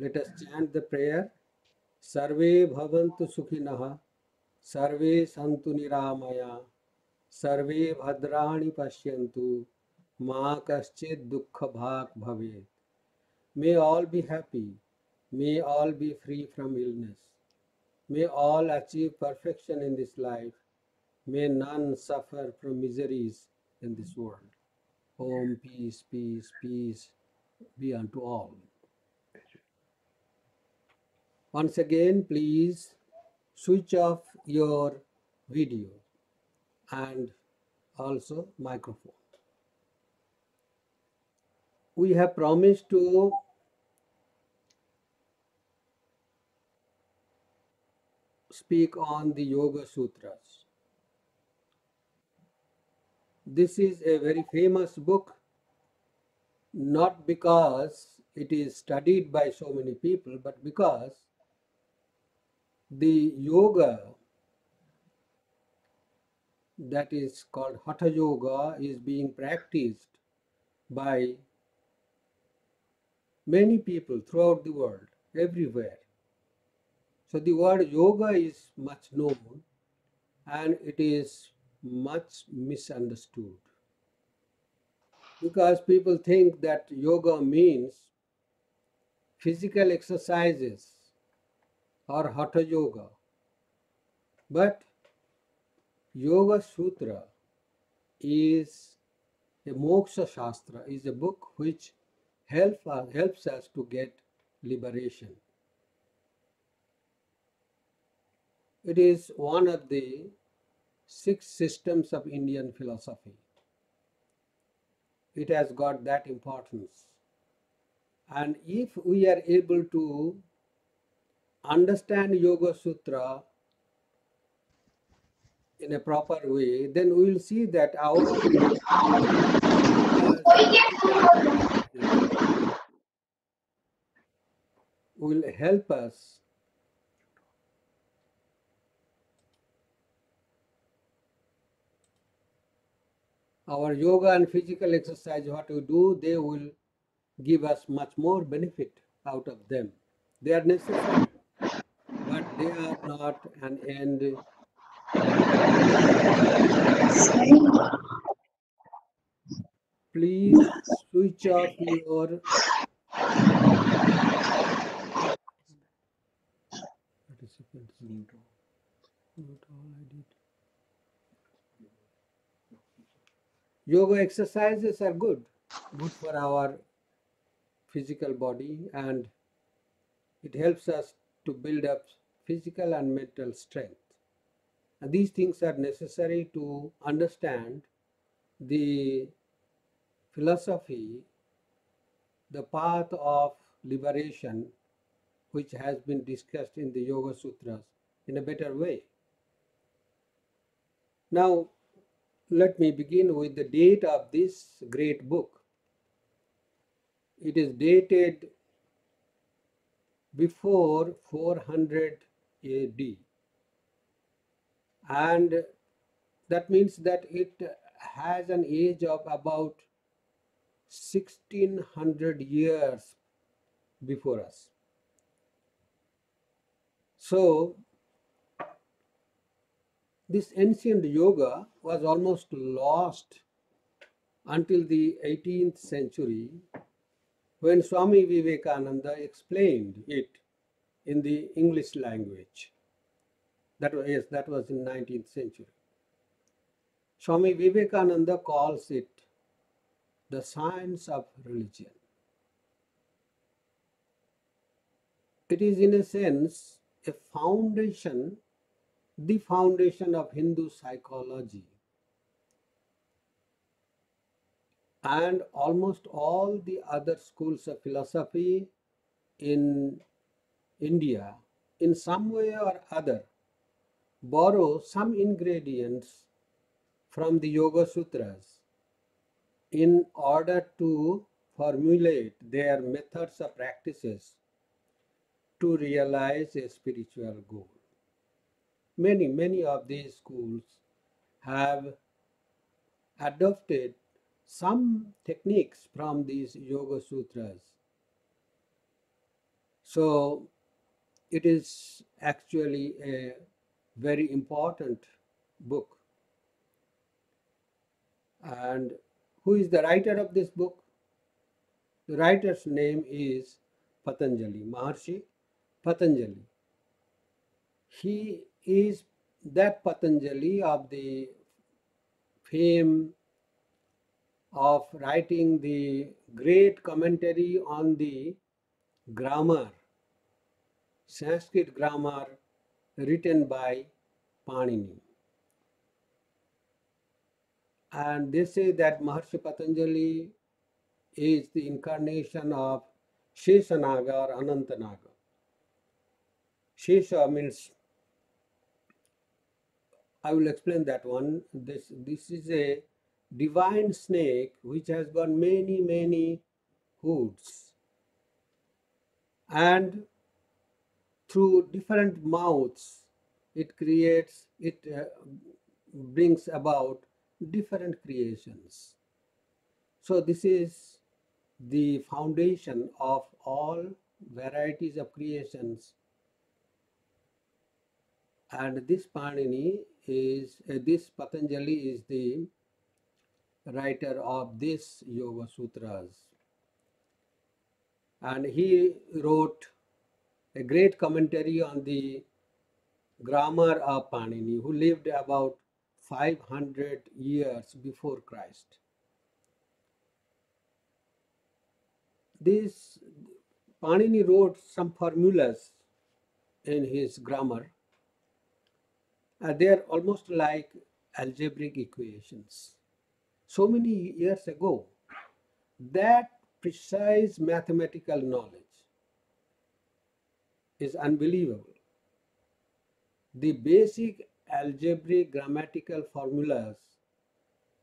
Let us chant the prayer. Sarve bhavantu sukhinaha, sarve santu niramaya, sarve bhadrani pashyantu, ma kaschid dukkha bhak bhavet. May all be happy. May all be free from illness. May all achieve perfection in this life. May none suffer from miseries in this world. Om, peace, peace, peace be unto all. Once again, please switch off your video and also microphone. We have promised to speak on the Yoga Sutras. This is a very famous book, not because it is studied by so many people, but because the yoga that is called Hatha Yoga is being practiced by many people throughout the world, everywhere. So the word yoga is much known and it is much misunderstood because people think that yoga means physical exercises or hatha yoga but yoga sutra is a moksha shastra is a book which help, uh, helps us to get liberation. It is one of the six systems of indian philosophy. It has got that importance. And if we are able to understand Yoga Sutra in a proper way, then we will see that our will help us our yoga and physical exercise what we do they will give us much more benefit out of them. They are necessary they are not an end. Please switch off your participants. Yoga exercises are good. Good for our physical body and it helps us to build up physical and mental strength and these things are necessary to understand the philosophy the path of liberation which has been discussed in the yoga sutras in a better way now let me begin with the date of this great book. It is dated before 400 AD. And that means that it has an age of about 1600 years before us. So, this ancient yoga was almost lost until the 18th century when Swami Vivekananda explained it in the English language. That was, yes, that was in 19th century. Swami Vivekananda calls it the science of religion. It is in a sense a foundation the foundation of Hindu psychology. And almost all the other schools of philosophy in India, in some way or other, borrow some ingredients from the Yoga Sutras in order to formulate their methods or practices to realize a spiritual goal many, many of these schools have adopted some techniques from these Yoga Sutras. So it is actually a very important book. And who is the writer of this book? The writer's name is Patanjali, Maharshi Patanjali. He is that Patanjali of the fame of writing the great commentary on the grammar, Sanskrit grammar written by Panini. And they say that Maharshi Patanjali is the incarnation of Sheshanaga or Anantanaga. Shesha means, I will explain that one. This, this is a divine snake which has got many, many hoods. And through different mouths, it creates, it uh, brings about different creations. So, this is the foundation of all varieties of creations. And this Panini is, uh, this Patanjali is the writer of this Yoga Sutras. And he wrote a great commentary on the grammar of Panini, who lived about 500 years before Christ. This Panini wrote some formulas in his grammar. Uh, they are almost like algebraic equations. So many years ago, that precise mathematical knowledge is unbelievable. The basic algebraic grammatical formulas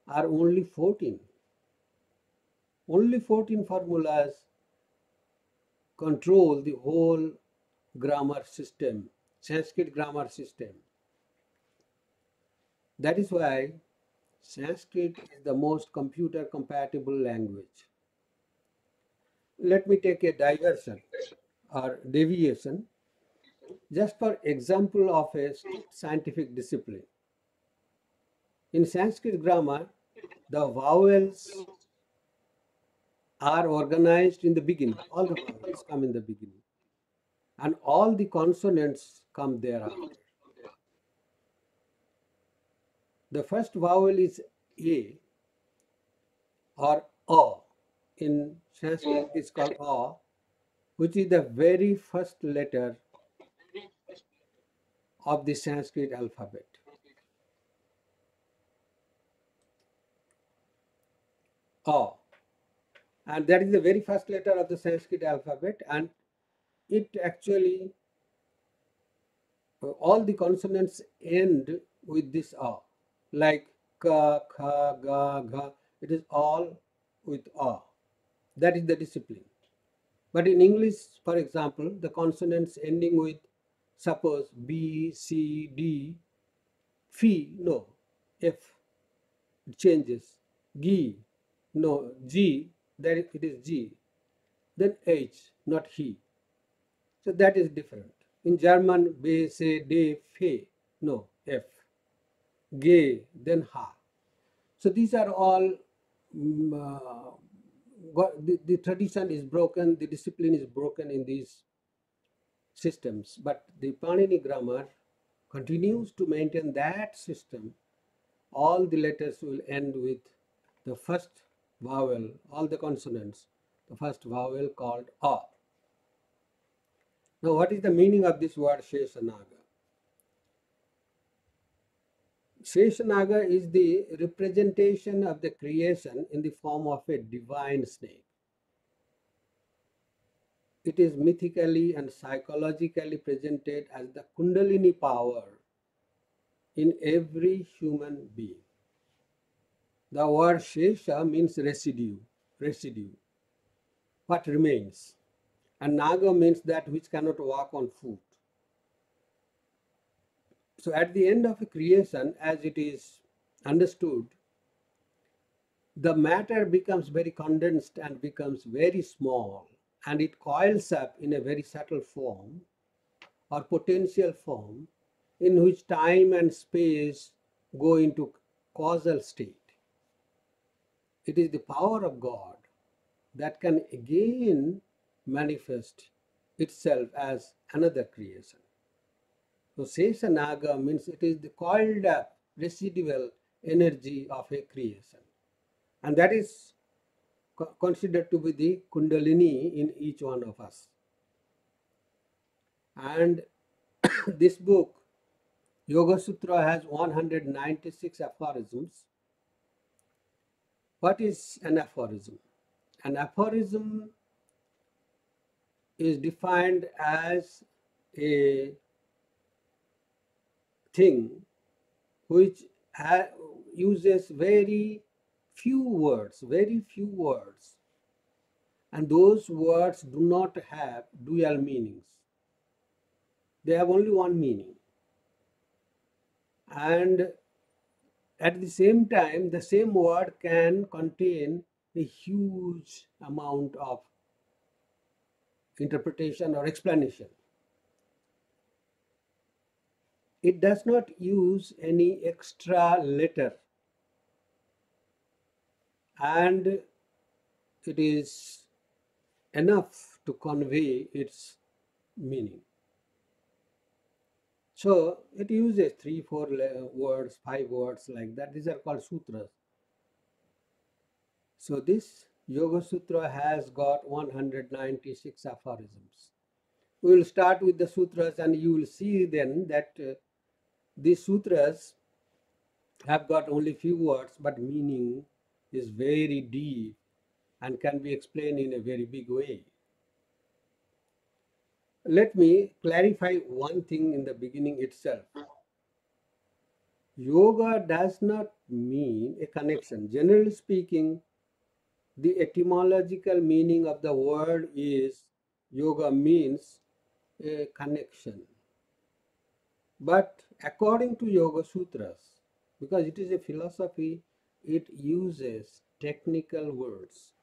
are only 14. Only 14 formulas control the whole grammar system, Sanskrit grammar system. That is why Sanskrit is the most computer compatible language. Let me take a diversion or deviation just for example of a scientific discipline. In Sanskrit grammar, the vowels are organized in the beginning. All the vowels come in the beginning. And all the consonants come thereafter. The first vowel is A or A. In Sanskrit, it's called A, which is the very first letter of the Sanskrit alphabet. A. And that is the very first letter of the Sanskrit alphabet, and it actually, uh, all the consonants end with this A, like ka, kha, ga, gha. It is all with A. That is the discipline. But in English, for example, the consonants ending with suppose B, C, D, phi, no, F, changes, G, no, G, that it is G, then H, not he. So that is different. In German, B, say, no, F, G, then ha. So these are all, um, uh, the, the tradition is broken, the discipline is broken in these systems. But the Panini grammar continues to maintain that system. All the letters will end with the first vowel, all the consonants, the first vowel called A. Now, what is the meaning of this word Sheshanaga? Sheshanaga is the representation of the creation in the form of a divine snake. It is mythically and psychologically presented as the Kundalini power in every human being. The word Shesha means residue, residue, what remains. And Naga means that which cannot walk on foot. So at the end of a creation, as it is understood, the matter becomes very condensed and becomes very small and it coils up in a very subtle form or potential form in which time and space go into causal state. It is the power of God that can again manifest itself as another creation. So Sesha means it is the coiled up uh, residual energy of a creation. And that is co- considered to be the Kundalini in each one of us. And this book, Yoga Sutra, has 196 aphorisms. What is an aphorism? An aphorism is defined as a thing which uses very few words, very few words, and those words do not have dual meanings. They have only one meaning. And at the same time, the same word can contain a huge amount of interpretation or explanation. It does not use any extra letter and it is enough to convey its meaning. So it uses three, four words, five words like that. These are called sutras. So this Yoga Sutra has got 196 aphorisms. We will start with the sutras and you will see then that uh, these sutras have got only few words but meaning is very deep and can be explained in a very big way. Let me clarify one thing in the beginning itself. Yoga does not mean a connection. Generally speaking, the etymological meaning of the word is yoga means a connection. But according to Yoga Sutras, because it is a philosophy, it uses technical words.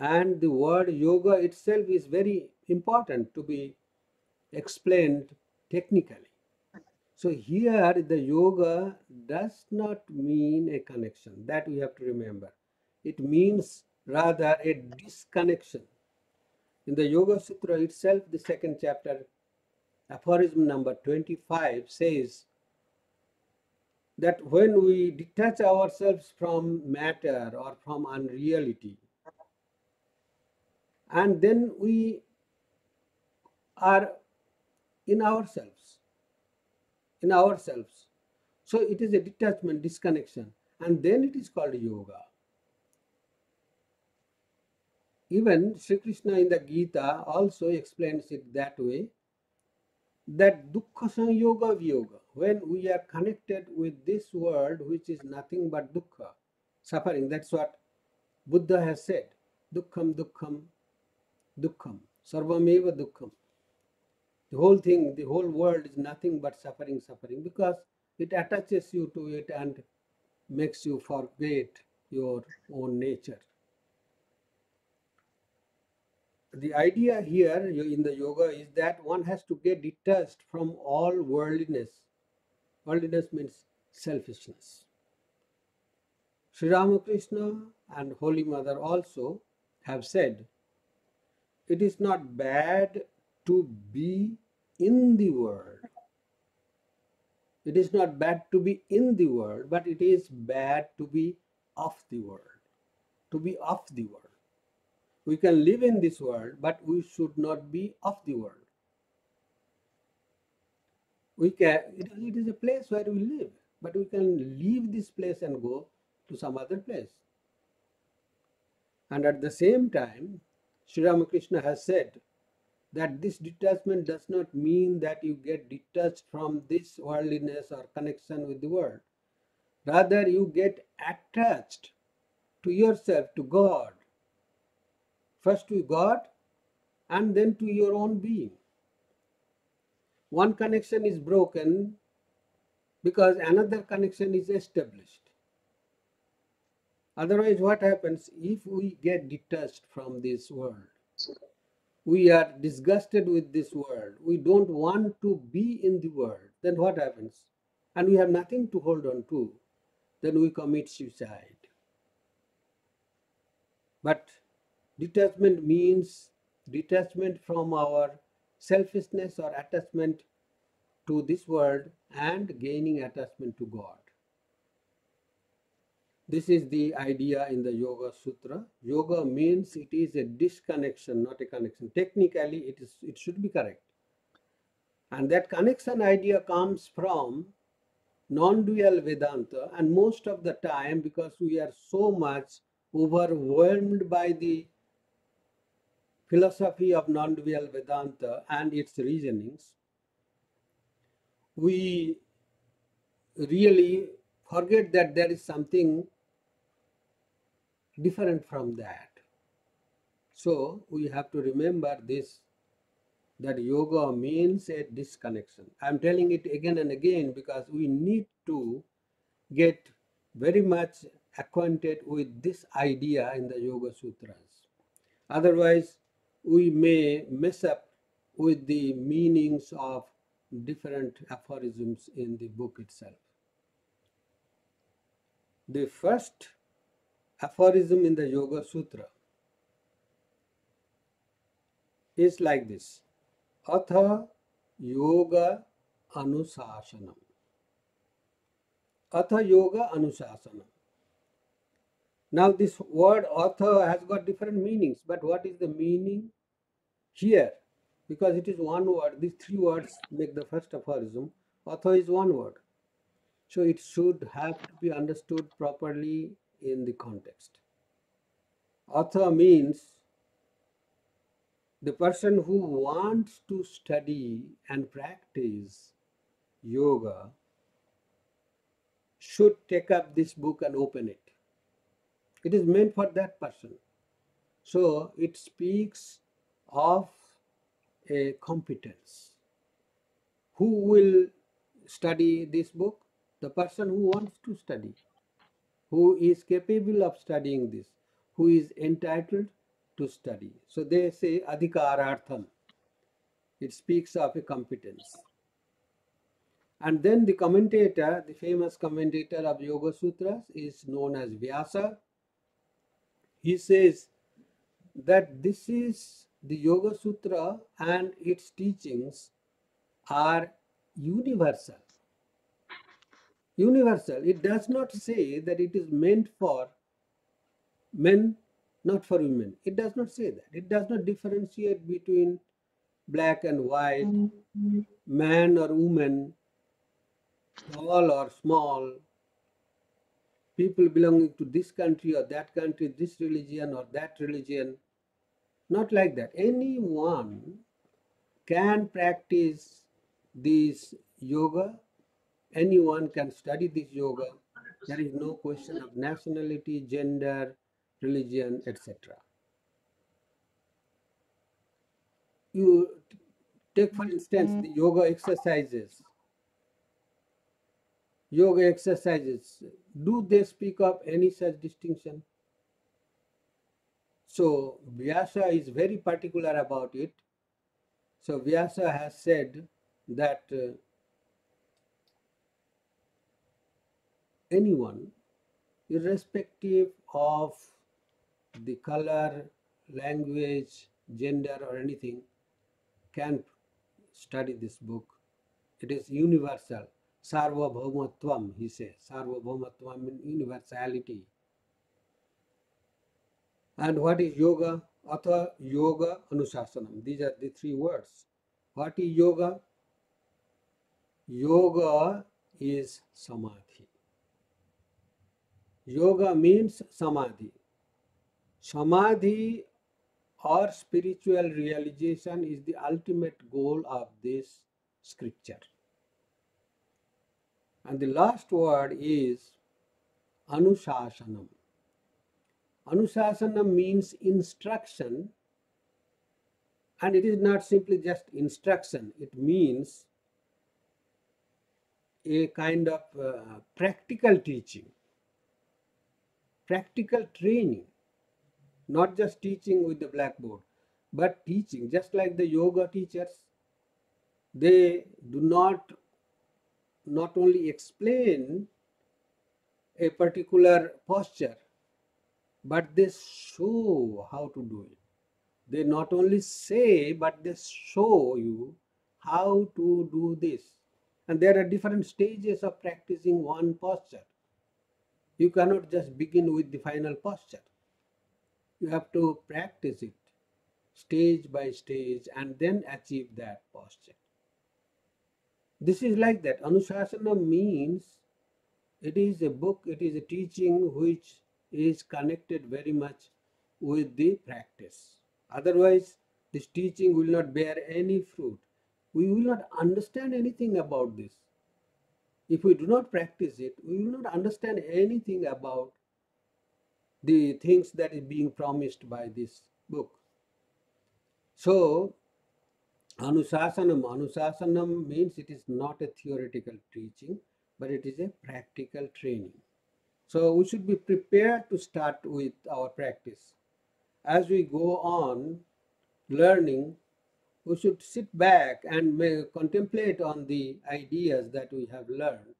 And the word yoga itself is very important to be explained technically. So here the yoga does not mean a connection. That we have to remember. It means rather a disconnection. In the Yoga Sutra itself, the second chapter, aphorism number 25 says that when we detach ourselves from matter or from unreality, and then we are in ourselves, in ourselves. So it is a detachment, disconnection, and then it is called yoga. Even Sri Krishna in the Gita also explains it that way that dukkha sanyoga viyoga, when we are connected with this world which is nothing but dukkha, suffering, that's what Buddha has said. Dukkham, dukkham, dukkham, sarvameva dukkham. The whole thing, the whole world is nothing but suffering, suffering, because it attaches you to it and makes you forget your own nature. The idea here in the yoga is that one has to get detached from all worldliness. Worldliness means selfishness. Sri Ramakrishna and Holy Mother also have said it is not bad to be in the world. It is not bad to be in the world, but it is bad to be of the world. To be of the world. We can live in this world, but we should not be of the world. We can. It, is a place where we live, but we can leave this place and go to some other place. And at the same time, Sri Ramakrishna has said that this detachment does not mean that you get detached from this worldliness or connection with the world. Rather, you get attached to yourself, to God. First to God and then to your own being. One connection is broken because another connection is established. Otherwise, what happens if we get detached from this world? we are disgusted with this world, we don't want to be in the world, then what happens? And we have nothing to hold on to, then we commit suicide. But detachment means detachment from our selfishness or attachment to this world and gaining attachment to God. This is the idea in the Yoga Sutra. Yoga means it is a disconnection, not a connection. Technically, it is it should be correct. And that connection idea comes from non-dual Vedanta, and most of the time, because we are so much overwhelmed by the philosophy of non-dual Vedanta and its reasonings, we really forget that there is something different from that. So we have to remember this that yoga means a disconnection. I'm telling it again and again because we need to get very much acquainted with this idea in the Yoga Sutras. Otherwise, we may mess up with the meanings of different aphorisms in the book itself. The first aphorism in the Yoga Sutra is like this Atha Yoga Anusasanam. Atha Yoga Anusasanam. Now, this word atha has got different meanings, but what is the meaning here? Because it is one word, these three words make the first aphorism. Atha is one word. So, it should have to be understood properly in the context. Atha means the person who wants to study and practice yoga should take up this book and open it. It is meant for that person. So it speaks of a competence. Who will study this book? The person who wants to study, who is capable of studying this, who is entitled to study. So they say adhikarartham. It speaks of a competence. And then the commentator, the famous commentator of Yoga Sutras is known as Vyasa he says that this is the Yoga Sutra and its teachings are universal. Universal. It does not say that it is meant for men, not for women. It does not say that. It does not differentiate between black and white, mm-hmm. man or woman, tall or small, people belonging to this country or that country, this religion or that religion. Not like that. Anyone can practice this yoga, anyone can study this yoga. There is no question of nationality, gender, religion, etc. You take, for instance, mm. the yoga exercises yoga exercises, do they speak of any such distinction? So Vyasa is very particular about it. So Vyasa has said that uh, anyone, irrespective of the color, language, gender, or anything, can study this book. It is universal. Sarvabhaumatvam, he says. Sarvabhaumatvam means universality. And what is yoga? Atha yoga anusasanam. These are the three words. What is yoga? Yoga is samadhi. Yoga means samadhi. Samadhi or spiritual realization is the ultimate goal of this scripture. And the last word is Anushasanam. Anushasanam means instruction, and it is not simply just instruction, it means a kind of uh, practical teaching, practical training, not just teaching with the blackboard, but teaching, just like the yoga teachers, they do not not only explain a particular posture, but they show how to do it. They not only say, but they show you how to do this. And there are different stages of practicing one posture. You cannot just begin with the final posture. You have to practice it stage by stage and then achieve that posture. This is like that. Anushasana means it is a book, it is a teaching which is connected very much with the practice. Otherwise, this teaching will not bear any fruit. We will not understand anything about this. If we do not practice it, we will not understand anything about the things that is being promised by this book. So, Anusasanam, Anusasanam means it is not a theoretical teaching, but it is a practical training. So, we should be prepared to start with our practice. As we go on learning, we should sit back and may contemplate on the ideas that we have learned,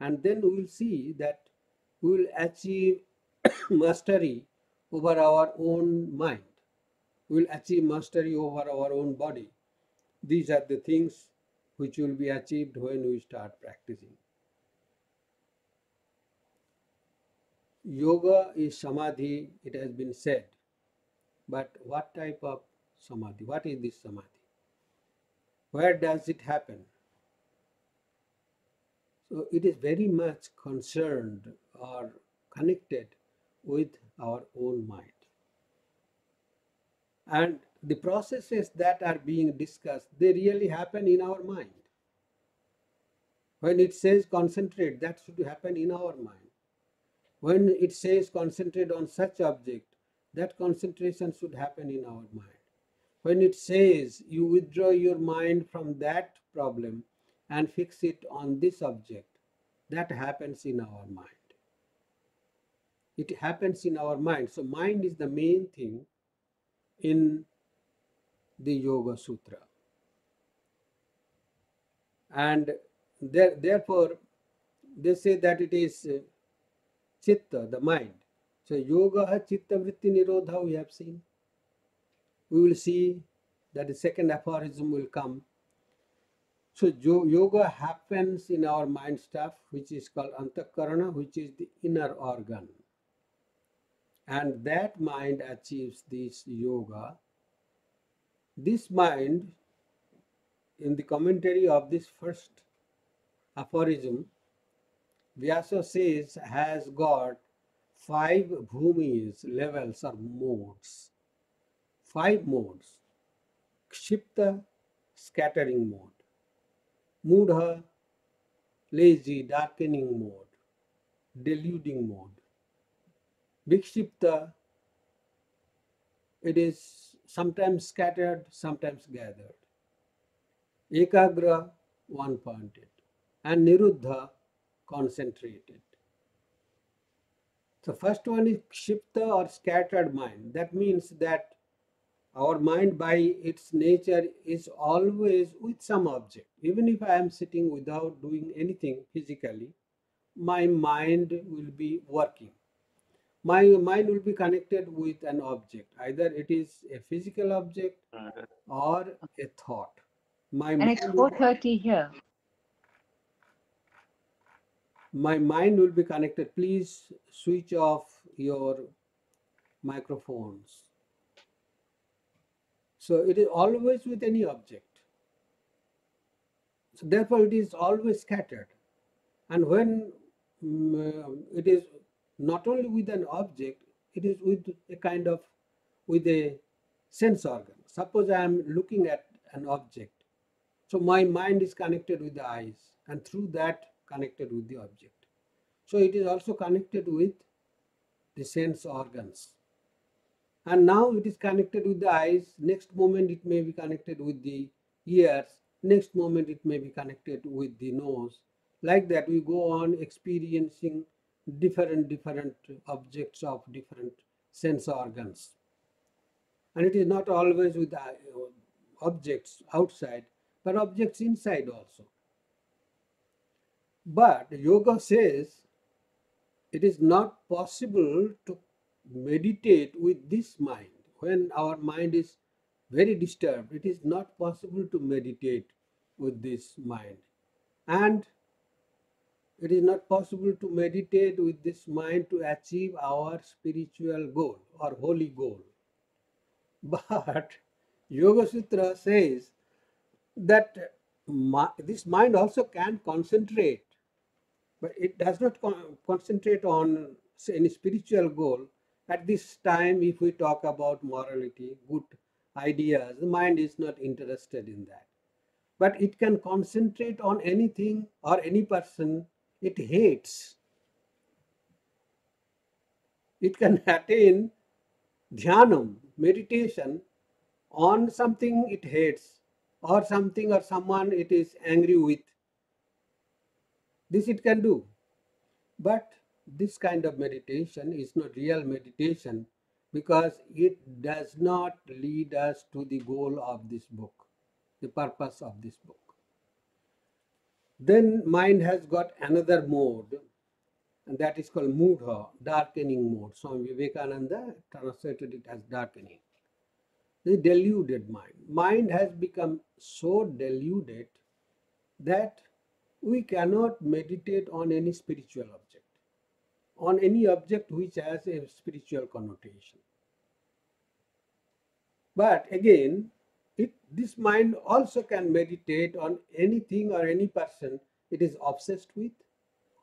and then we will see that we will achieve mastery over our own mind. We will achieve mastery over our own body. These are the things which will be achieved when we start practicing. Yoga is samadhi, it has been said. But what type of samadhi? What is this samadhi? Where does it happen? So it is very much concerned or connected with our own mind. And the processes that are being discussed, they really happen in our mind. When it says concentrate, that should happen in our mind. When it says concentrate on such object, that concentration should happen in our mind. When it says you withdraw your mind from that problem and fix it on this object, that happens in our mind. It happens in our mind. So, mind is the main thing in the Yoga Sutra. And there, therefore, they say that it is uh, chitta, the mind. So, yoga chitta vritti nirodha, we have seen. We will see that the second aphorism will come. So, yoga happens in our mind stuff, which is called antakarana, which is the inner organ. And that mind achieves this yoga this mind, in the commentary of this first aphorism, Vyasa says has got five bhumis, levels or modes. Five modes. Kshipta, scattering mode. Mudha, lazy, darkening mode. Deluding mode. Vikshipta, it is sometimes scattered, sometimes gathered. Ekagra, one pointed, and Niruddha, concentrated. So first one is Kshipta or scattered mind. That means that our mind by its nature is always with some object. Even if I am sitting without doing anything physically, my mind will be working my mind will be connected with an object. Either it is a physical object uh-huh. or a thought. My and it's 4.30 here. My mind will be connected. Please switch off your microphones. So it is always with any object. So therefore it is always scattered. And when um, it is not only with an object, it is with a kind of, with a sense organ. Suppose I am looking at an object. So my mind is connected with the eyes and through that connected with the object. So it is also connected with the sense organs. And now it is connected with the eyes. Next moment it may be connected with the ears. Next moment it may be connected with the nose. Like that we go on experiencing different different objects of different sense organs And it is not always with uh, objects outside, but objects inside also. But yoga says it is not possible to meditate with this mind. When our mind is very disturbed, it is not possible to meditate with this mind. And it is not possible to meditate with this mind to achieve our spiritual goal or holy goal. But Yoga Sutra says that this mind also can concentrate, but it does not con- concentrate on any spiritual goal. At this time, if we talk about morality, good ideas, the mind is not interested in that. But it can concentrate on anything or any person it hates. It can attain dhyanam, meditation, on something it hates or something or someone it is angry with. This it can do. But this kind of meditation is not real meditation because it does not lead us to the goal of this book, the purpose of this book. Then mind has got another mode, and that is called mudha, darkening mode. Swami Vivekananda translated it as darkening. The deluded mind. Mind has become so deluded that we cannot meditate on any spiritual object, on any object which has a spiritual connotation. But again, it, this mind also can meditate on anything or any person it is obsessed with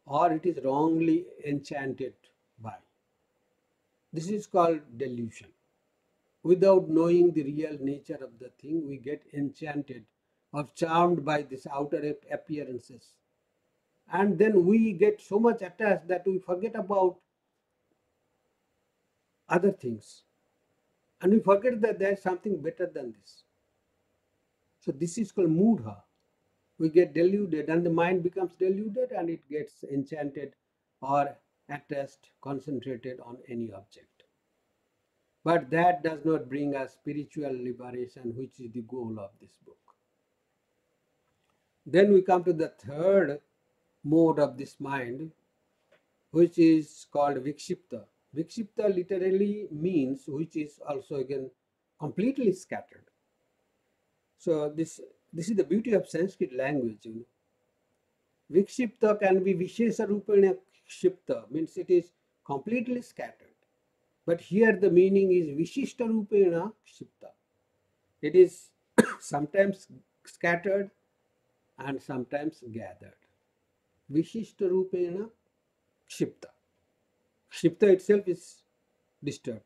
or it is wrongly enchanted by. This is called delusion. Without knowing the real nature of the thing, we get enchanted or charmed by these outer appearances. And then we get so much attached that we forget about other things. And we forget that there is something better than this. So this is called mudha. We get deluded and the mind becomes deluded and it gets enchanted or attached, concentrated on any object. But that does not bring us spiritual liberation, which is the goal of this book. Then we come to the third mode of this mind, which is called vikshipta. Vikshipta literally means which is also again completely scattered. So this this is the beauty of Sanskrit language. You know. Vikshipta can be Vishesha Rupena Kshipta, means it is completely scattered. But here the meaning is Vishishta Rupena Kshipta. It is sometimes scattered and sometimes gathered. Vishishta Rupena Kshipta. Kshipta itself is disturbed.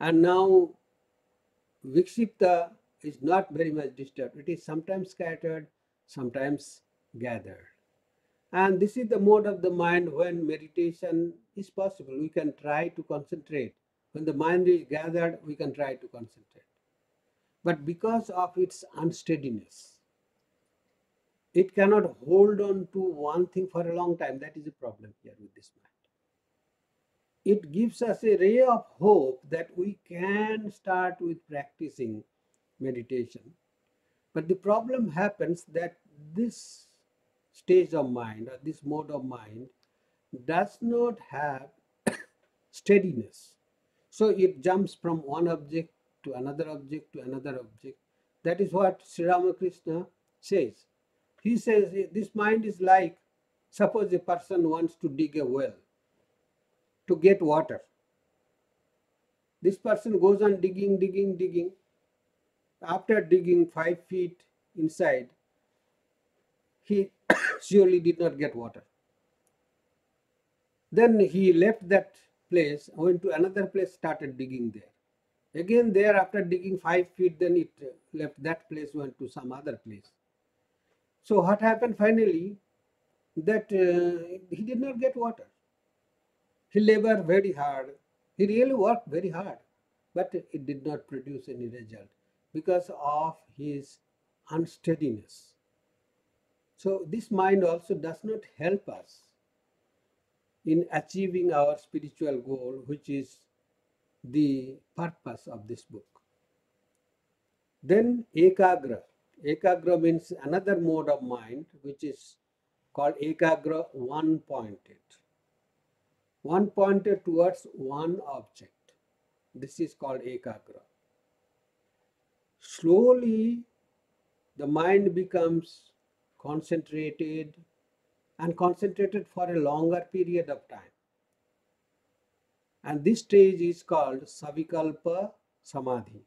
And now Vikshipta is not very much disturbed. It is sometimes scattered, sometimes gathered. And this is the mode of the mind when meditation is possible. We can try to concentrate. When the mind is gathered, we can try to concentrate. But because of its unsteadiness, it cannot hold on to one thing for a long time. That is the problem here with this mind. It gives us a ray of hope that we can start with practicing meditation. But the problem happens that this stage of mind or this mode of mind does not have steadiness. So it jumps from one object to another object to another object. That is what Sri Ramakrishna says. He says eh, this mind is like suppose a person wants to dig a well to get water. This person goes on digging, digging, digging. After digging five feet inside, he surely did not get water. Then he left that place, went to another place, started digging there. Again, there after digging five feet, then it left that place, went to some other place. So what happened finally? That uh, he did not get water. He labored very hard. He really worked very hard, but it did not produce any result because of his unsteadiness. So this mind also does not help us in achieving our spiritual goal, which is the purpose of this book. Then ekagra. Ekagra means another mode of mind which is called ekagra one pointed. One pointed towards one object. This is called ekagra. Slowly the mind becomes concentrated and concentrated for a longer period of time. And this stage is called Savikalpa Samadhi.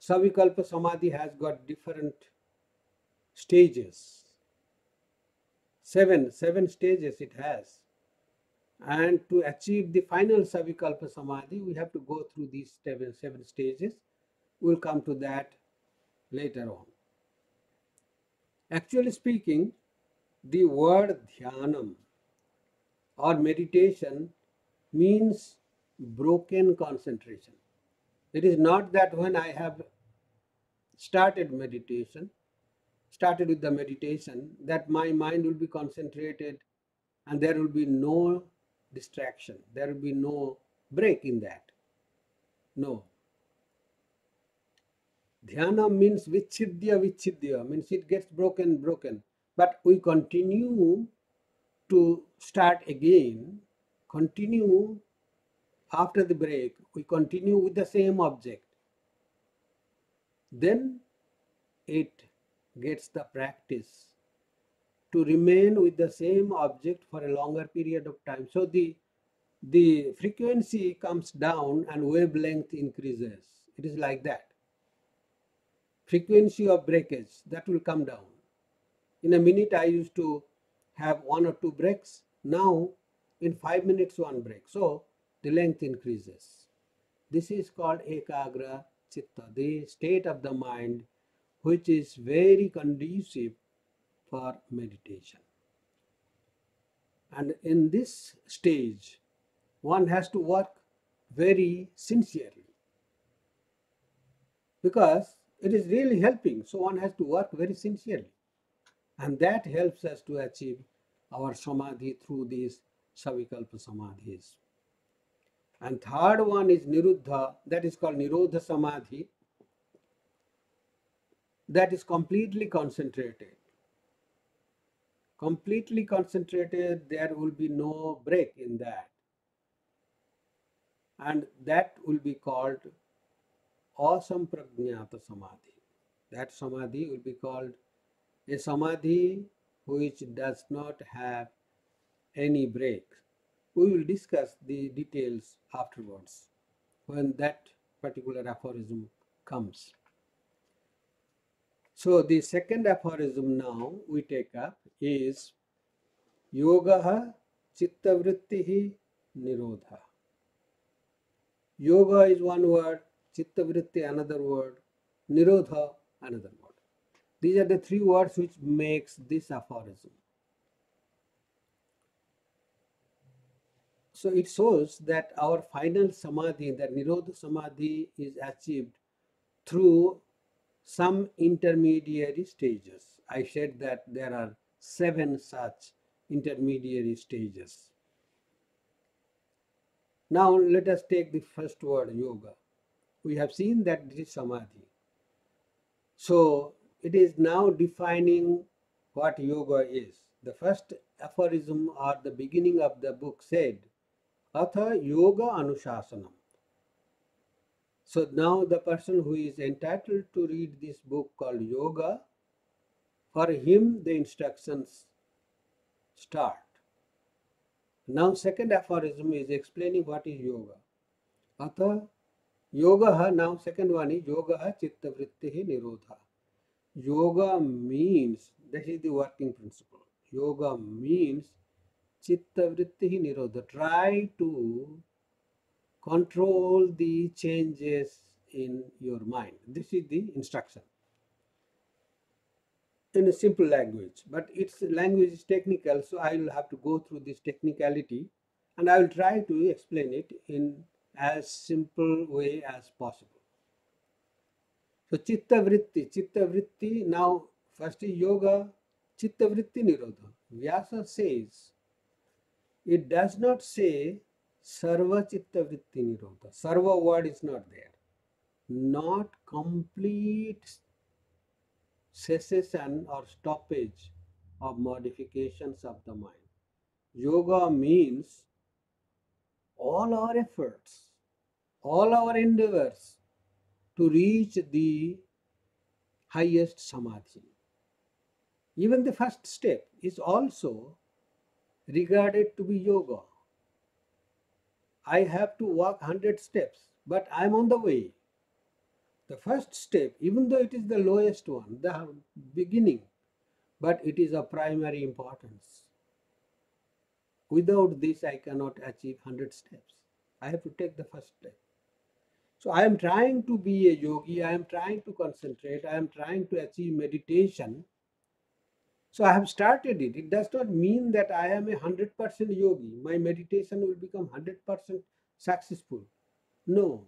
Savikalpa Samadhi has got different stages. Seven, seven stages it has. And to achieve the final Savikalpa Samadhi, we have to go through these seven, seven stages. We'll come to that later on. Actually speaking, the word dhyanam or meditation means broken concentration. It is not that when I have started meditation, started with the meditation, that my mind will be concentrated and there will be no distraction, there will be no break in that. No. Dhyana means vichidya, vichidya, means it gets broken, broken. But we continue to start again, continue after the break, we continue with the same object. Then it gets the practice to remain with the same object for a longer period of time. So the the frequency comes down and wavelength increases. It is like that. Frequency of breakage that will come down. In a minute, I used to have one or two breaks. Now, in five minutes, one break. So the length increases. This is called ekagra chitta, the state of the mind which is very conducive for meditation. And in this stage, one has to work very sincerely because it is really helping. So one has to work very sincerely. And that helps us to achieve our samadhi through these savikalpa samadhis. And third one is niruddha, that is called nirodha samadhi. That is completely concentrated. Completely concentrated, there will be no break in that. And that will be called asamprajnata samadhi. That samadhi will be called a samadhi which does not have any break. We will discuss the details afterwards when that particular aphorism comes. So the second aphorism now we take up is Yoga Chittavrittihi Nirodha. Yoga is one word, Chittavritti another word, Nirodha another word. These are the three words which makes this aphorism. So it shows that our final samadhi, that Nirodha Samadhi, is achieved through some intermediary stages. I said that there are seven such intermediary stages. Now let us take the first word yoga. We have seen that this is samadhi. So it is now defining what yoga is. The first aphorism or the beginning of the book said Atha Yoga Anushasanam. So now the person who is entitled to read this book called Yoga, for him the instructions start. Now second aphorism is explaining what is yoga. Atha yoga, now second one is yoga chitta vritti nirodha. Yoga means, that is the working principle. Yoga means chitta vritti nirodha. Try to control the changes in your mind. This is the instruction in a simple language, but its language is technical, so I will have to go through this technicality and I will try to explain it in as simple way as possible. So chitta vritti, chitta vritti, now first yoga, chitta vritti nirodha. Vyasa says it does not say Sarva Chitta Vritti Nirodha. Sarva word is not there. Not complete cessation or stoppage of modifications of the mind. Yoga means all our efforts, all our endeavors to reach the highest samadhi. Even the first step is also regarded to be yoga. I have to walk 100 steps, but I'm on the way. The first step, even though it is the lowest one, the beginning, but it is of primary importance. Without this, I cannot achieve 100 steps. I have to take the first step. So I am trying to be a yogi, I am trying to concentrate, I am trying to achieve meditation. So I have started it. It does not mean that I am a 100% yogi. My meditation will become 100% successful. No.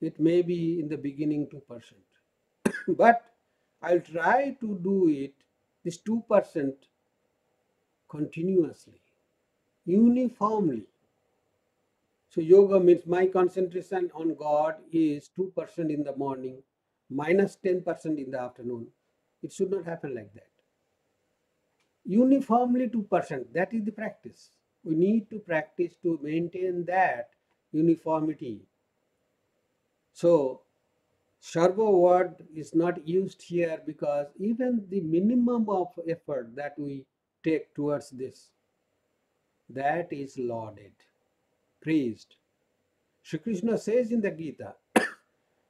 It may be in the beginning 2%. but I'll try to do it, this 2% continuously, uniformly. So yoga means my concentration on God is 2% in the morning, minus 10% in the afternoon. It should not happen like that. Uniformly 2%, that is the practice. We need to practice to maintain that uniformity. So Sarva word is not used here because even the minimum of effort that we take towards this, that is lauded, praised. Shri Krishna says in the Gita,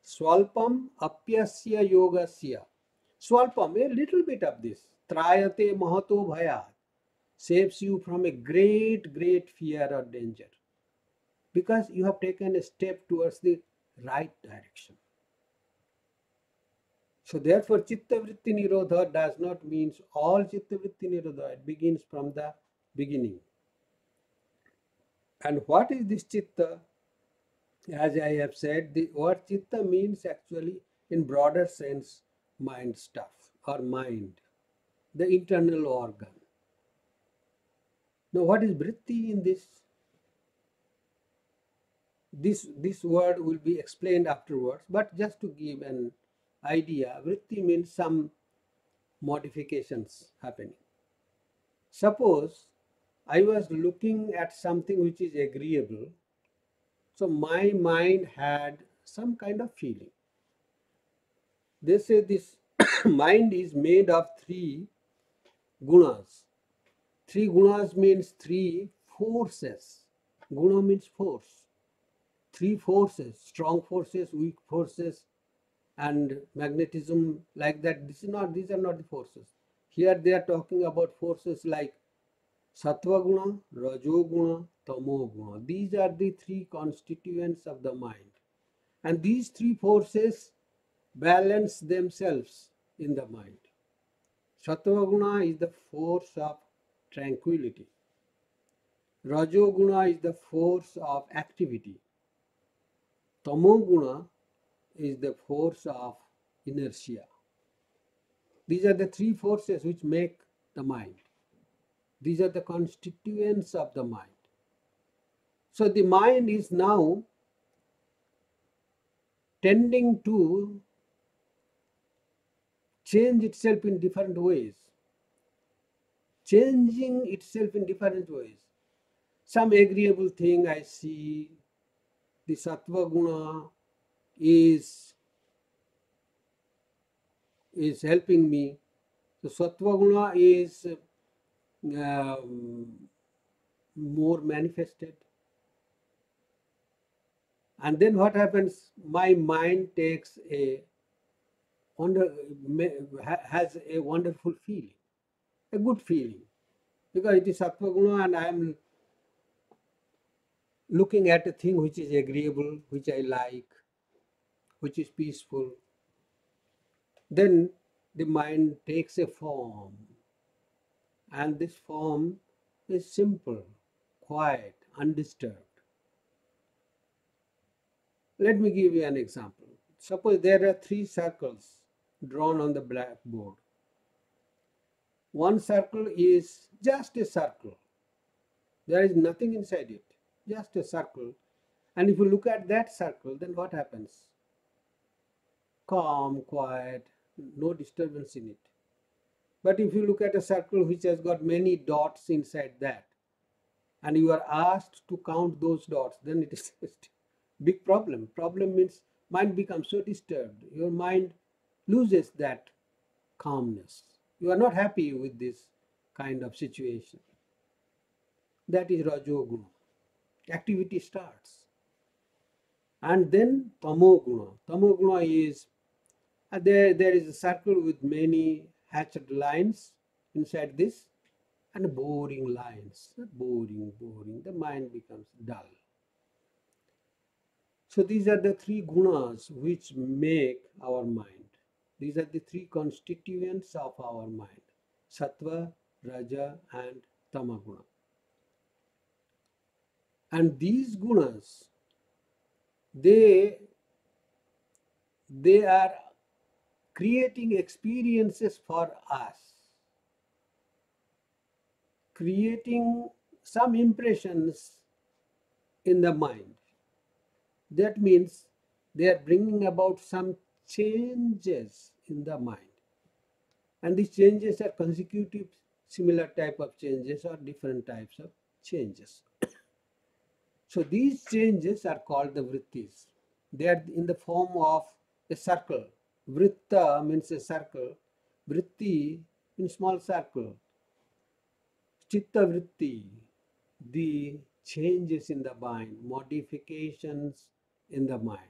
Swalpam apyasya yogasya. Swalpam, a little bit of this. Trayate mahato bhayat. Saves you from a great, great fear or danger. Because you have taken a step towards the right direction. So therefore, Chitta Vritti Nirodha does not mean all Chitta Vritti Nirodha. It begins from the beginning. And what is this Chitta? As I have said, the word Chitta means actually, in broader sense, mind stuff or mind, the internal organ. Now, what is Vritti in this? This, this word will be explained afterwards, but just to give an idea, vritti means some modifications happening. Suppose I was looking at something which is agreeable, so my mind had some kind of feeling. They say this mind is made of three gunas. Three gunas means three forces. Guna means force. Three forces, strong forces, weak forces, and magnetism like that. This is not, these are not the forces. Here they are talking about forces like Sattva Guna, Rajo. These are the three constituents of the mind. And these three forces balance themselves in the mind. Sattva Guna is the force of tranquility. Rajo Guna is the force of activity. Tamo Guna is the force of inertia. These are the three forces which make the mind. These are the constituents of the mind. So the mind is now tending to change itself in different ways. Changing itself in different ways. Some agreeable thing I see, the sattva guna is is helping me. The sattva guna is Um, more manifested. And then what happens? My mind takes a wonder has a wonderful feeling, a good feeling, because it is sattva and I am looking at a thing which is agreeable, which I like, which is peaceful. Then the mind takes a form, and this form is simple, quiet, undisturbed. Let me give you an example. Suppose there are three circles drawn on the blackboard. One circle is just a circle. There is nothing inside it. just a circle. And if you look at that circle, then what happens? Calm, quiet, no disturbance in it. But if you look at a circle which has got many dots inside that, and you are asked to count those dots, then it is a big problem. Problem means mind becomes so disturbed. Your mind loses that calmness. You are not happy with this kind of situation. That is Rajoguna. Activity starts. And then Tamoguna. Tamoguna is uh, there, there is a circle with many hatched lines inside this and boring lines. Boring, boring. The mind becomes dull. So these are the three gunas which make our mind. These are the three constituents of our mind sattva, raja, and tamaguna. And these gunas, they they are creating experiences for us, creating some impressions in the mind. That means they are bringing about some changes in the mind. And these changes are consecutive, similar type of changes or different types of changes. so these changes are called the vrittis. They are in the form of a circle. Vritta means a circle. Vritti means small circle. Chitta vritti, the changes in the mind, modifications in the mind.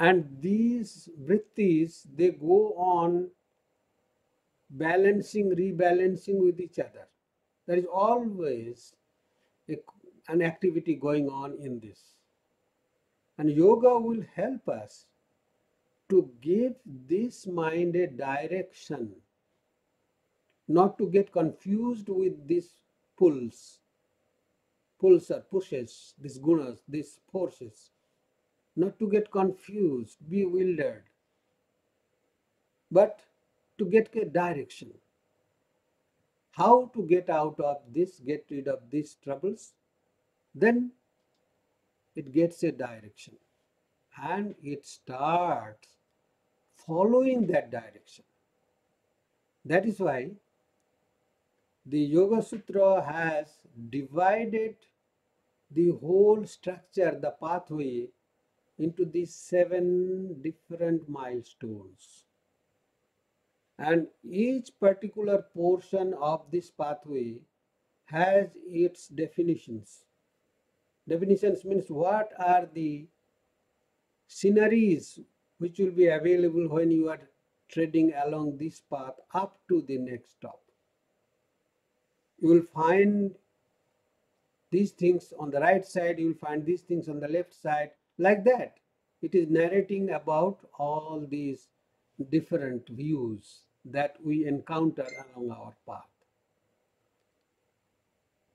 And these vrittis, they go on balancing, rebalancing with each other. There is always a, an activity going on in this. And yoga will help us to give this mind a direction, not to get confused with these pulls, pulls or pushes, these gunas, these forces, not to get confused, bewildered, but to get a direction. How to get out of this, get rid of these troubles, then it gets a direction and it starts following that direction. That is why the Yoga Sutra has divided the whole structure, the pathway, into these seven different milestones. And each particular portion of this pathway has its definitions. Definitions means what are the sceneries which will be available when you are treading along this path up to the next stop. You will find these things on the right side, you will find these things on the left side, like that. It is narrating about all these different views that we encounter along our path.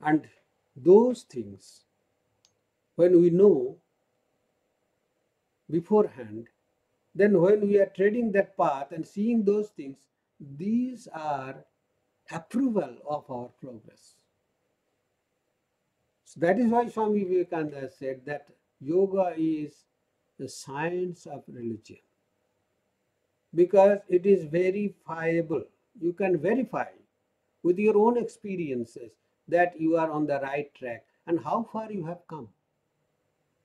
And those things, when we know beforehand, then when we are treading that path and seeing those things, these are approval of our progress. So that is why Swami Vivekananda said that yoga is the science of religion because it is verifiable. You can verify with your own experiences that you are on the right track and how far you have come.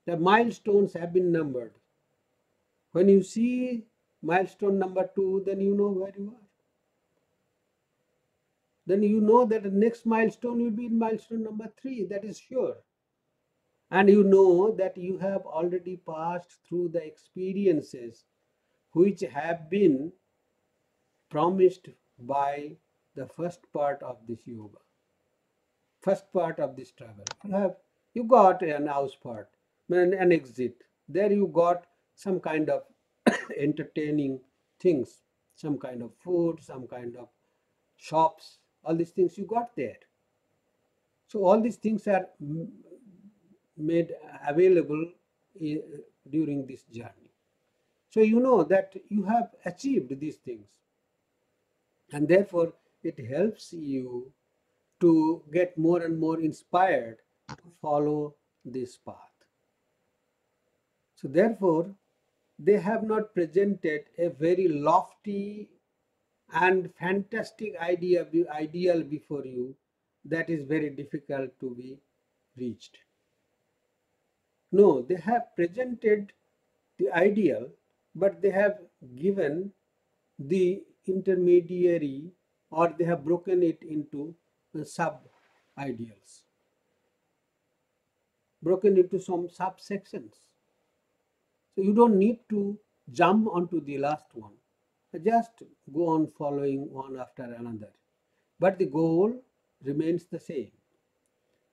The milestones have been numbered. When you see milestone number two, then you know where you are. Then you know that the next milestone will be in milestone number three, that is sure. And you know that you have already passed through the experiences which have been promised by the first part of this yoga first part of this travel you have you got an house part an, an exit there you got some kind of entertaining things some kind of food some kind of shops all these things you got there so all these things are made available during this journey so you know that you have achieved these things. And therefore, it helps you to get more and more inspired to follow this path. So, therefore, they have not presented a very lofty and fantastic idea ideal before you that is very difficult to be reached. No, they have presented the ideal, but they have given the intermediary or they have broken it into sub ideals, broken into some subsections. So you don't need to jump onto the last one. Just go on following one after another. But the goal remains the same.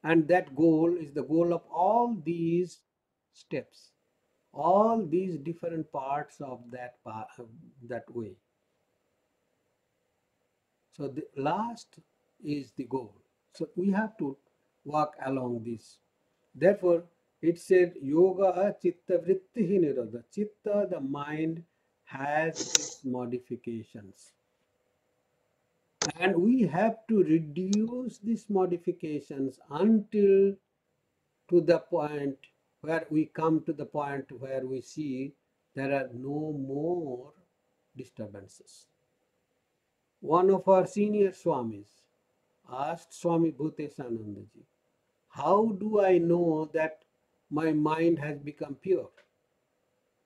And that goal is the goal of all these steps, all these different parts of that, that way. So the last is the goal. So we have to walk along this. Therefore, it said yoga chitta vritti nirodha. Chitta, the mind, has its modifications. And we have to reduce these modifications until to the point where we come to the point where we see there are no more disturbances. One of our senior Swamis asked Swami Bhutesanandaji, How do I know that my mind has become pure?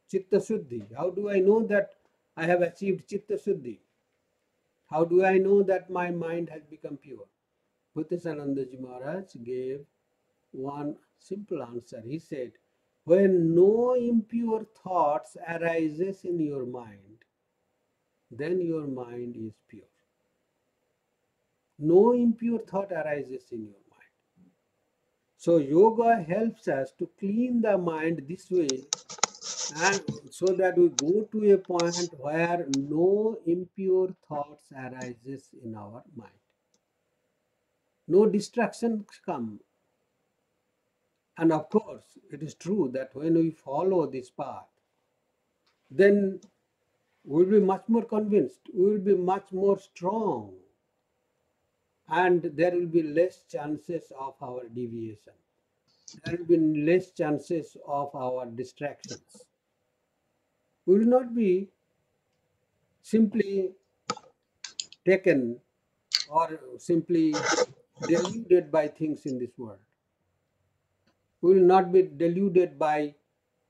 Chitta Suddhi. How do I know that I have achieved Chitta Suddhi? How do I know that my mind has become pure? Bhutesanandaji Maharaj gave one simple answer. He said, when no impure thoughts arises in your mind, then your mind is pure. No impure thought arises in your mind. So yoga helps us to clean the mind this way and so that we go to a point where no impure thoughts arises in our mind. No distractions come. And of course it is true that when we follow this path then we will be much more convinced we will be much more strong and there will be less chances of our deviation there will be less chances of our distractions we will not be simply taken or simply deluded by things in this world. We will not be deluded by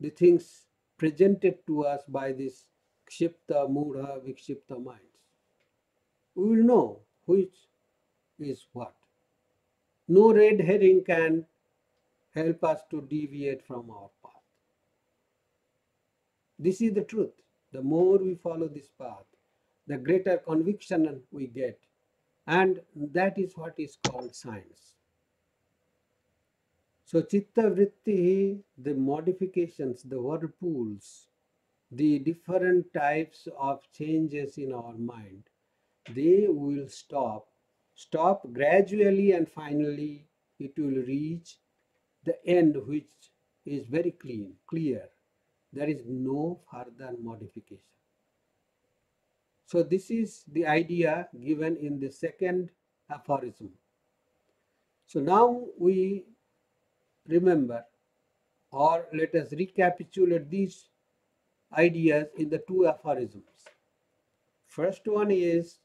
the things presented to us by this kshipta, mudha, vikshipta minds. We will know which is what. No red herring can help us to deviate from our path. This is the truth. The more we follow this path, the greater conviction we get. And that is what is called science. So, chitta vritti, the modifications, the whirlpools, the different types of changes in our mind, they will stop, stop gradually, and finally it will reach the end, which is very clean, clear there is no further modification. So this is the idea given in the second aphorism. So now we remember or let us recapitulate these ideas in the two aphorisms. First one is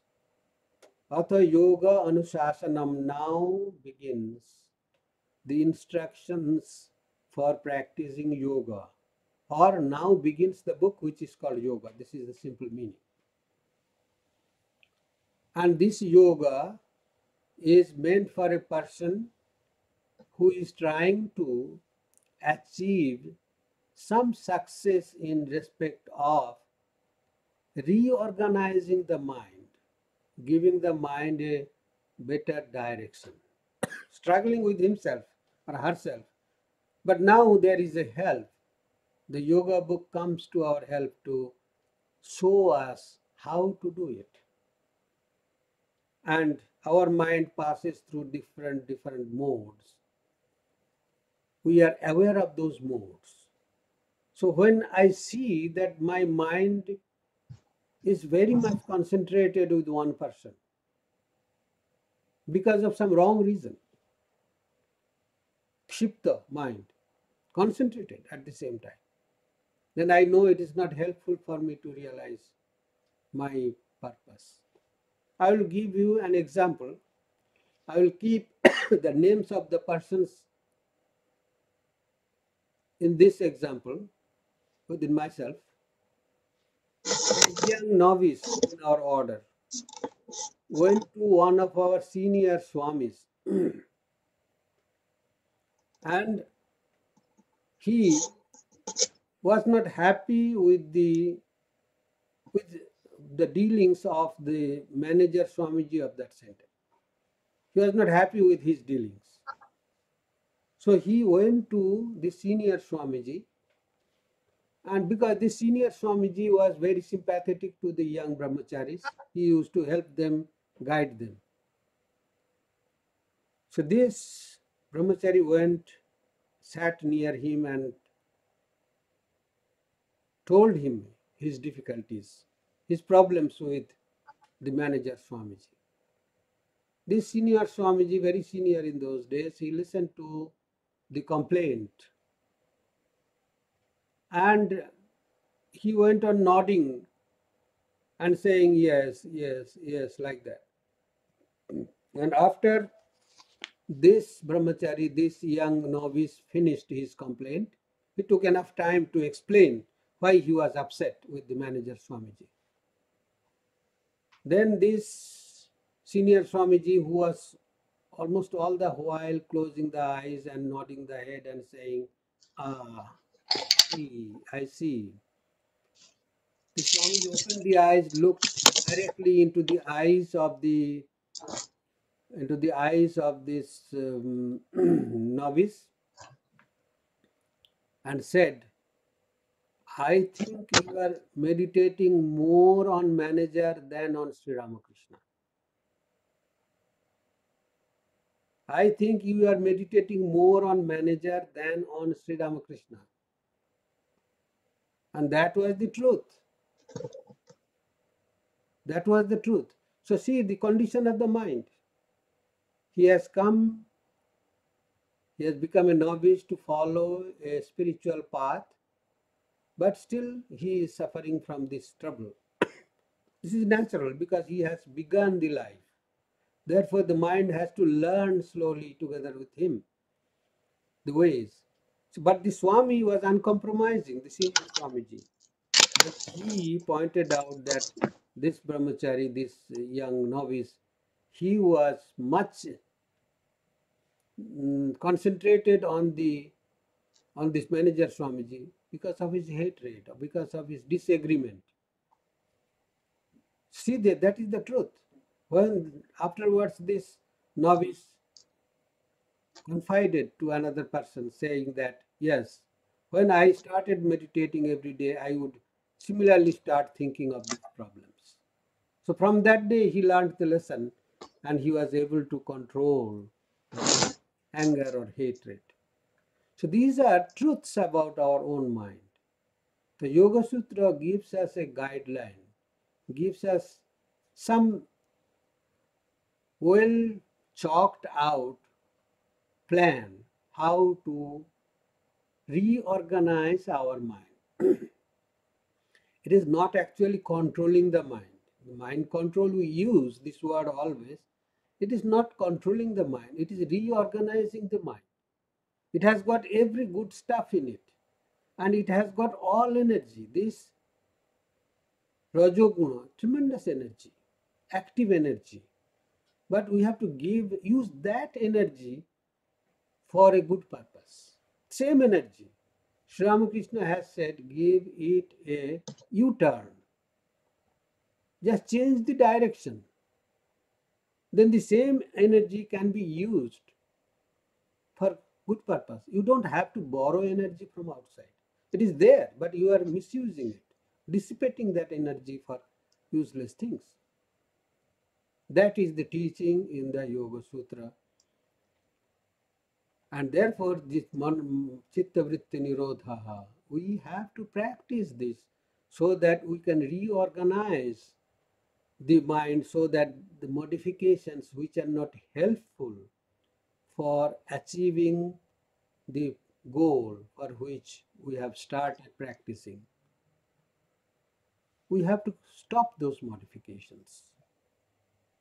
Atha Yoga Anusasanam now begins the instructions for practicing yoga or now begins the book which is called yoga. This is the simple meaning. And this yoga is meant for a person who is trying to achieve some success in respect of reorganizing the mind, giving the mind a better direction, struggling with himself or herself. But now there is a help. The yoga book comes to our help to show us how to do it. And our mind passes through different different modes. We are aware of those modes. So when i see that my mind is very much concentrated with one person because of some wrong reason. Kshipta mind, concentrated at the same time. Then I know it is not helpful for me to realize my purpose. I will give you an example. I will keep the names of the persons in this example within myself. Young novice in our order went to one of our senior swamis and he was not happy with the with the dealings of the manager Swamiji of that center. He was not happy with his dealings. So he went to the senior Swamiji, and because the senior Swamiji was very sympathetic to the young brahmacharis, he used to help them, guide them. So this brahmachari went, sat near him, and told him his difficulties, his problems with the manager Swamiji. This senior Swamiji, very senior in those days, he listened to the complaint and he went on nodding and saying yes, yes, yes, like that. And after this brahmachari, this young novice finished his complaint, he took enough time to explain why he was upset with the manager Swamiji. Then this senior Swamiji, who was almost all the while closing the eyes and nodding the head and saying, Ah, see, I see. The Swamiji opened the eyes, looked directly into the eyes of the into the eyes of this um, novice and said, I think you are meditating more on manager than on Sri Ramakrishna. I think you are meditating more on manager than on Sri Ramakrishna. And that was the truth. That was the truth. So, see the condition of the mind. He has come, he has become a novice to follow a spiritual path, but still he is suffering from this trouble. This is natural because he has begun the life. Therefore, the mind has to learn slowly together with him the ways. But the Swami was uncompromising, the senior Swamiji. But he pointed out that this brahmachari, this young novice, he was much mm, concentrated on the on this manager Swamiji because of his hatred, or because of his disagreement. See that that is the truth. When afterwards this novice confided to another person saying that yes, when I started meditating every day, I would similarly start thinking of these problems. So from that day, he learned the lesson and he was able to control anger or hatred. So these are truths about our own mind. The Yoga Sutra gives us a guideline, gives us some well chalked out plan how to reorganize our mind. it is not actually controlling the mind. The mind control, we use this word always. It is not controlling the mind, it is reorganizing the mind. It has got every good stuff in it and it has got all energy. This Rajoguna, tremendous energy, active energy. But we have to give use that energy for a good purpose. Same energy. Sri Ramakrishna has said, give it a U-turn. Just change the direction. Then the same energy can be used for good purpose. You don't have to borrow energy from outside. It is there, but you are misusing it, dissipating that energy for useless things. That is the teaching in the Yoga Sutra. And therefore, this chitta vritti nirodha, we have to practice this so that we can reorganize the mind so that the modifications which are not helpful for achieving the goal for which we have started practicing, we have to stop those modifications.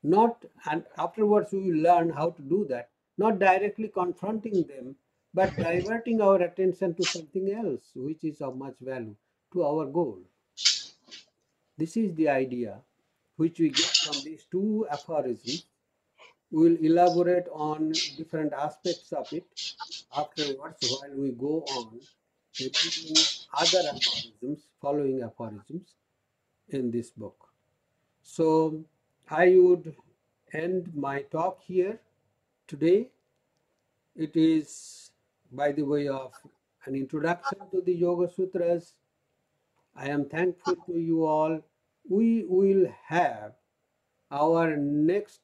Not, and afterwards we will learn how to do that, not directly confronting them, but diverting our attention to something else which is of much value to our goal. This is the idea which we get from these two aphorisms. We will elaborate on different aspects of it afterwards while we go on reading other aphorisms, following aphorisms in this book. So I would end my talk here today. It is by the way of an introduction to the Yoga Sutras. I am thankful to you all. We will have our next